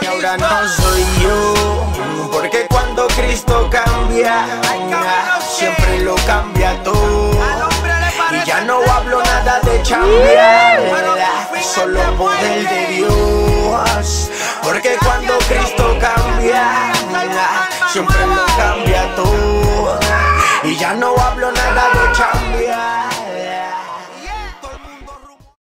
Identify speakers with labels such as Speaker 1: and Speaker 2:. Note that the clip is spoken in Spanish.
Speaker 1: Y ahora no soy yo, porque cuando Cristo cambia, siempre lo cambia todo. Y ya no hablo nada de cambiar, solo poder de Dios. Porque cuando Cristo cambia, siempre lo cambia todo. Y ya no hablo nada de